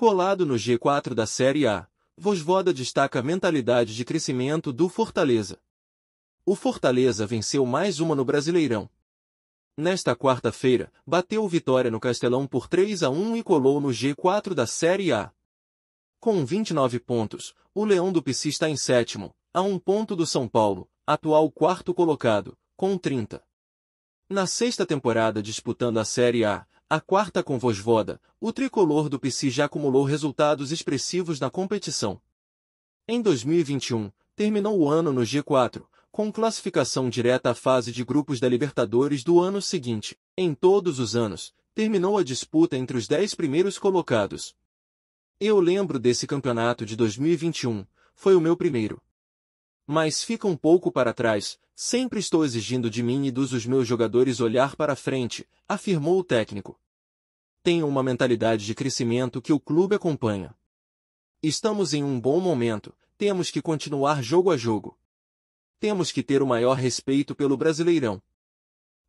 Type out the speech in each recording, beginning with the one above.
Colado no G4 da Série A, Vosvoda destaca a mentalidade de crescimento do Fortaleza. O Fortaleza venceu mais uma no Brasileirão. Nesta quarta-feira, bateu Vitória no Castelão por 3 a 1 e colou no G4 da Série A. Com 29 pontos, o Leão do Pici está em sétimo, a um ponto do São Paulo, atual quarto colocado, com 30. Na sexta temporada disputando a Série A, a quarta com Vosvoda, o tricolor do Pici já acumulou resultados expressivos na competição. Em 2021, terminou o ano no G4, com classificação direta à fase de grupos da Libertadores do ano seguinte. Em todos os anos, terminou a disputa entre os dez primeiros colocados. Eu lembro desse campeonato de 2021, foi o meu primeiro. Mas fica um pouco para trás, sempre estou exigindo de mim e dos meus jogadores olhar para frente, afirmou o técnico. Tenho uma mentalidade de crescimento que o clube acompanha. Estamos em um bom momento, temos que continuar jogo a jogo. Temos que ter o maior respeito pelo Brasileirão.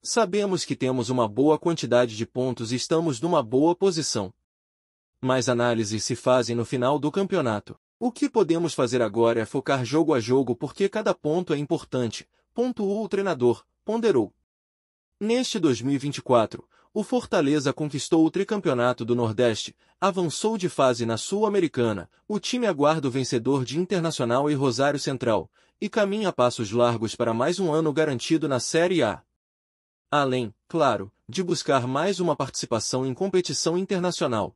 Sabemos que temos uma boa quantidade de pontos e estamos numa boa posição. Mas análises se fazem no final do campeonato. O que podemos fazer agora é focar jogo a jogo porque cada ponto é importante, pontuou o treinador, ponderou. Neste 2024, o Fortaleza conquistou o tricampeonato do Nordeste, avançou de fase na Sul-Americana, o time aguarda o vencedor de Internacional e Rosário Central, e caminha a passos largos para mais um ano garantido na Série A. Além, claro, de buscar mais uma participação em competição internacional.